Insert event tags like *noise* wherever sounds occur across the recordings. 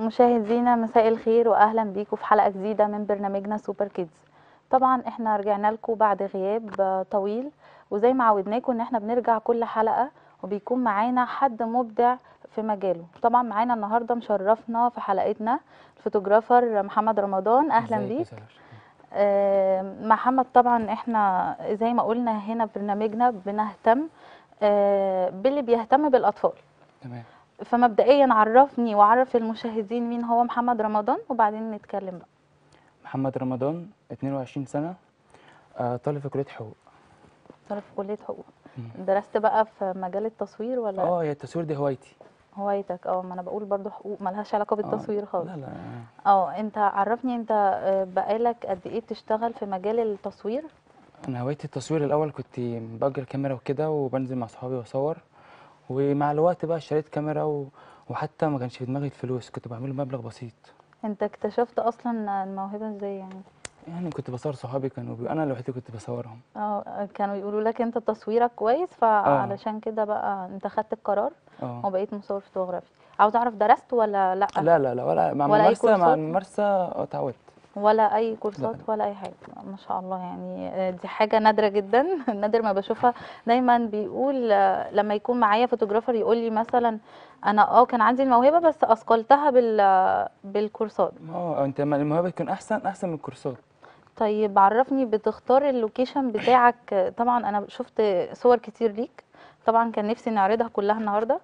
مشاهدينا مساء الخير واهلا بيكم في حلقة جديدة من برنامجنا Super Kids. طبعا إحنا رجعنا لكم بعد غياب طويل وزي ما عودناكم إن إحنا بنرجع كل حلقة وبيكون معانا حد مبدع في مجاله. طبعا معانا النهارده مشرفنا في حلقتنا ال photographer محمد رمضان. أهلا بيك؟ آه، محمد طبعا إحنا زي ما قلنا هنا في برنامجنا بنهتم آه، باللي بيهتم بالأطفال. تمام. فمبدئيا عرفني وعرف المشاهدين مين هو محمد رمضان وبعدين نتكلم بقى. محمد رمضان 22 سنة آه، طالب في كلية حقوق. طالب في كلية حقوق. درست بقى في مجال التصوير ولا؟ آه هي التصوير دي هوايتي. هوايتك. آه ما أنا بقول برضو حقوق ملهاش علاقة آه، بالتصوير خالص. لا لا آه أنت عرفني أنت آه، بقالك قد إيه بتشتغل في مجال التصوير؟ أنا هوايتي التصوير الأول كنت بأجر كاميرا وكده وبنزل مع صحابي وأصور. ومع الوقت بقى اشتريت كاميرا و... وحتى ما كانش في دماغي الفلوس كنت بعمله مبلغ بسيط. انت اكتشفت أصلا الموهبة إزاي يعني؟ يعني كنت بصور صحابي كانوا بي... أنا الوحيد اللي كنت بصورهم. آه كانوا يقولوا لك انت تصويرك كويس فعلشان كده بقى انت خدت القرار آه. وبقيت مصور فوتوغرافي. عاوز اعرف درست ولا لأ؟ لا لا لا ولا مع ولا مع كورسات؟ الممارسة اتعودت. ولا أي كورسات ولا أي حاجة ما شاء الله يعني آه، دي حاجة نادرة جدا. *laughs* نادر ما بشوفها. دايما بيقول آه، لما يكون معايا photographer يقول لي مثلا أنا آه كان عندي الموهبة بس أثقلتها بال بالكورسات. آه أنت لما الموهبة تكون أحسن أحسن من الكورسات. طيب عرفني بتختار ال location بتاعك؟ آه، طبعا أنا شفت صور كتير ليك. طبعا كان نفسي نعرضها كلها النهارده.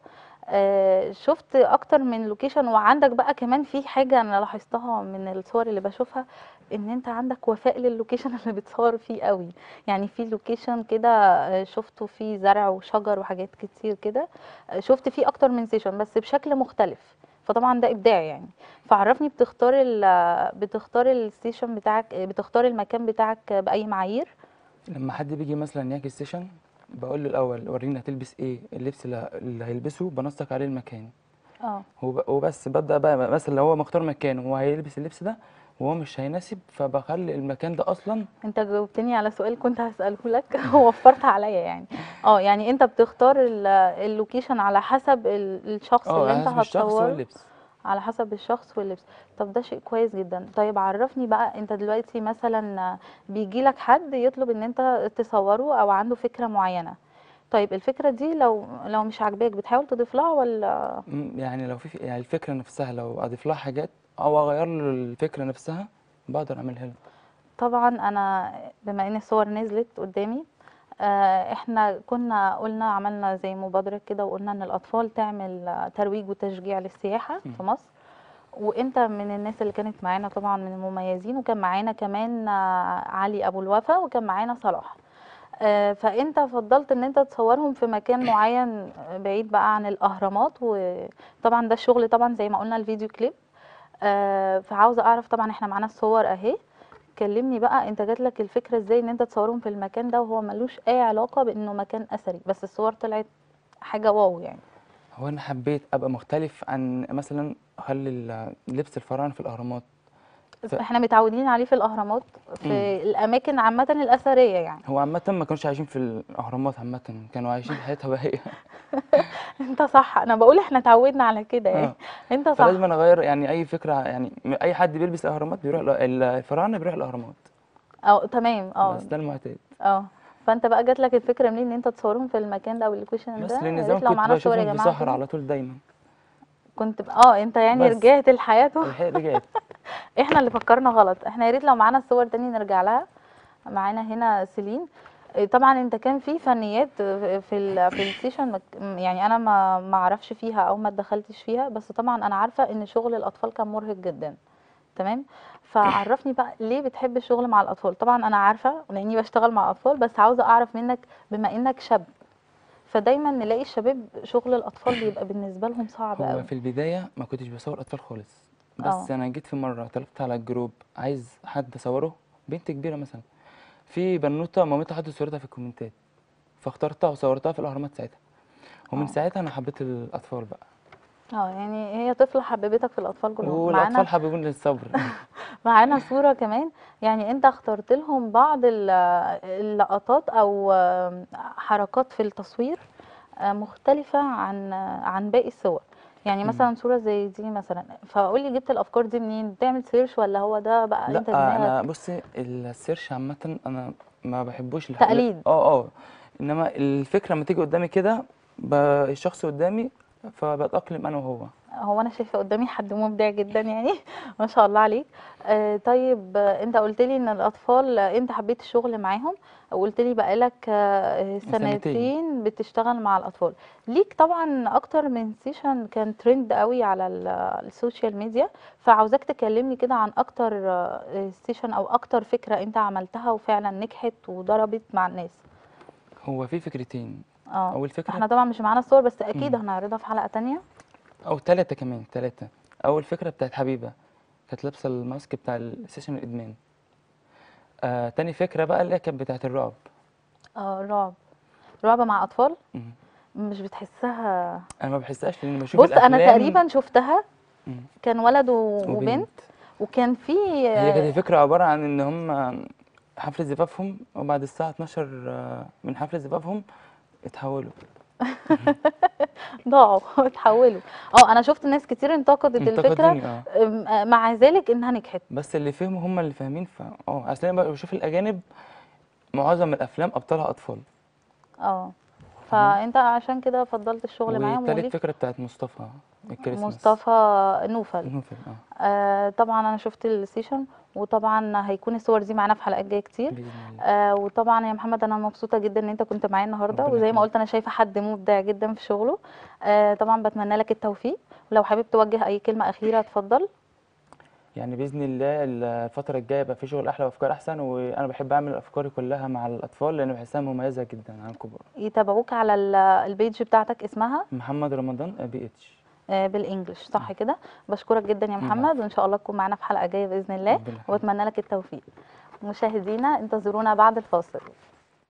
آه، شفت أكتر من location وعندك بقى كمان في حاجة أنا لاحظتها من الصور اللي بشوفها إن أنت عندك وفاء للوكيشن *laughs* اللي بتصور فيه قوي. يعني في location كده آه، شفته فيه زرع وشجر وحاجات كتير كده. آه، شفت فيه أكتر من session بس بشكل مختلف. فطبعا ده إبداع يعني. فعرفني بتختار ال بتختار ال session بتاعك بتختار المكان بتاعك بأي معايير؟ لما حد بيجي مثلا يعكس ستيشن بقول له الأول وريني هتلبس إيه اللبس اللي اللي هيلبسه بنسق عليه المكان. آه. وب- وبس ببدأ بقى مثلا لو هو مختار مكان وهو هيلبس اللبس ده وهو مش هيناسب فبخلي المكان ده أصلا أنت جاوبتني على سؤال كنت هسأله لك. *laughs* ووفرت عليا يعني. آه يعني أنت بتختار ال- اللوكيشن على حسب ال- الشخص آه اللي أنت حسب الشخص هتصوره. واللبس. على حسب الشخص واللبس. طب ده شيء كويس جدا. طيب عرفني بقى انت دلوقتي مثلا بيجي لك حد يطلب إن انت تصوره أو عنده فكرة معينة. طيب الفكرة دي لو لو مش عاجباك بتحاول تضيف لها ولا؟ يعني لو في يعني الفكرة نفسها لو أضيف لها حاجات أو أغير له الفكرة نفسها بقدر أعملها له. طبعا أنا بما إن الصور نزلت قدامي إحنا كنا قلنا عملنا زي مبادرة كده وقلنا إن الأطفال تعمل آه، ترويج وتشجيع للسياحة مم. في مصر. وإنت من الناس اللي كانت معانا طبعا من المميزين وكان معانا كمان آه، علي أبو الوفا وكان معانا صلاح. آه، فإنت فضلت إن إنت تصورهم في مكان *coughs* معين بعيد بقى عن الأهرامات. وطبعا ده الشغل طبعا زي ما قلنا الفيديو كليب. آه، فعاوزه أعرف طبعا إحنا معانا الصور أهي. كلمني بقى انت جات لك الفكرة إزاي ان انت تصورهم في المكان ده وهو ملوش اي علاقة بانه مكان اثري بس الصور طلعت حاجة واو يعني. هو أنا حبيت ابقى مختلف عن مثلا ال- لبس الفراعنة في الاهرامات. ف- إحنا متعودين عليه في الاهرامات في مم. الاماكن عامة الاثرية يعني. هو عامة ما كانوش عايشين في الاهرامات عامة كانوا عايشين حياه هوائيه *laughs* انت صح. أنا بقول إحنا اتعودنا على كده يعني. آه. *laughs* انت صح. فلازم اغير يعني اي فكرة يعني اي حد بيلبس الاهرامات بيروح ال- ال- الفراعنة بيروح الاهرامات. آه تمام. آه. بس ده المعتاد. آه. فانت بقى جات لك الفكرة منين إن انت تصورهم في المكان ده أو ال location بس ده لأن يا زمان كنت بشوفهم في. على طول دايما. كنت آه انت يعني بس. رجعت لحياته رجعت. *laughs* إحنا اللي فكرنا غلط. إحنا يا ريت لو معانا الصور تاني نرجع لها. معانا هنا سيلين. إيه طبعا انت كان في فنيات في ال في ال session مك- يعني أنا ما ما أعرفش فيها أو ما اتدخلتش فيها بس طبعا أنا عارفة إن شغل الأطفال كان مرهق جدا. تمام؟ فعرفني بقى ليه بتحب الشغل مع الأطفال. طبعا أنا عارفة لأني بشتغل مع أطفال بس عاوزة أعرف منك بما إنك شاب. فدايما نلاقي الشباب شغل الأطفال بيبقى بالنسبة لهم صعب قوي في البداية ما كنتش بصور أطفال خالص. بس أنا جيت في مرة طلبت على الجروب عايز حد أصوره بنت كبيرة مثلا. في بنوتة مامتها حطت صورتها في الكومنتات فاخترتها وصورتها في الأهرامات ساعتها. ومن آه. ساعتها أنا حبيت الأطفال بقى. آه يعني هي طفلة حببتك في الأطفال كلهم. معانا؟ والاطفال حببوني للصبر. *laughs* معانا صورة كمان. يعني أنت اخترت لهم بعض ال- اللقطات أو حركات في التصوير آه، مختلفة عن عن باقي الصور. يعني. مثلا صورة زي دي مثلا فقولي جبت الأفكار دي منين؟ بتعمل search ولا هو ده بقى أنت لا أنا دماغك؟ بصي ال search عامة أنا ما بحبوش تقليد. آه آه. إنما الفكرة لما تيجي قدامي كده الشخص قدامي فبتأقلم أنا وهو. هو أنا شايفة قدامي حد مبدع جدا يعني *laughs* ما شاء الله عليك. آه طيب آه، أنت قلت لي إن الأطفال آه، أنت حبيت الشغل معاهم وقلت لي بقالك آه، سنتين. سنتين بتشتغل مع الأطفال. ليك طبعا أكتر من session كان ترند قوي على ال- ال social media فعاوزاك تكلمني كده عن أكتر آه، session أو أكتر فكرة أنت عملتها وفعلا نجحت وضربت مع الناس. هو في فكرتين. آه أول فكرة إحنا طبعا مش معانا الصور بس أكيد. هنعرضها في حلقة تانية. أو ثلاثة كمان ثلاثة أول فكرة بتاعت حبيبة كانت لابسة ال mask بتاع ال session الإدمان. آه تاني فكرة بقى اللي كانت بتاعت الرعب. آه رعب. رعب مع أطفال؟ مم. مش بتحسها؟ أنا ما بحسهاش لأن بشوف بص أنا تقريبا شفتها. مم. كان ولد وبنت. وبنت. وكان في هي كانت الفكرة عبارة عن إن هم حفلة زفافهم وبعد الساعة 12 آه، من حفلة زفافهم اتحولوا. *laughs* ضاعوا *laughs* اتحولوا. آه أنا شفت ناس كتير انتقدت الفكرة أم- مع ذلك إنها نجحت. بس اللي فهموا هم اللي فاهمين ف آه أصل أنا بشوف الأجانب معظم الأفلام أبطالها أطفال. آه. فأنت عشان كده فضلت الشغل معاهم وليك؟ فكرة بتاعت مصطفى الكريسماس. مصطفى نوفل. النوفل آه. آه طبعا أنا شفت ال session وطبعا هيكون الصور دي معانا في حلقات جاية كتير. آه وطبعا يا محمد أنا مبسوطة جدا إن أنت كنت معايا النهارده وزي ما قلت أنا شايفة حد مبدع جدا في شغله. آه طبعا بتمنى لك التوفيق ولو حابب توجه أي كلمة أخيرة اتفضل. يعني بإذن الله الفترة الجاية يبقى في شغل أحلى وأفكار أحسن وأنا بحب أعمل أفكاري كلها مع الأطفال لأن بحسها مميزة جدا عن الكبار. يتابعوك على ال- ال page بتاعتك اسمها؟ محمد رمضان PH آه، بالإنجلش صح كده؟ بشكرك جدا يا العفو محمد وإن شاء الله تكون معانا في حلقة جاية بإذن الله وأتمنى لك التوفيق. مشاهدينا انتظرونا بعد الفاصل.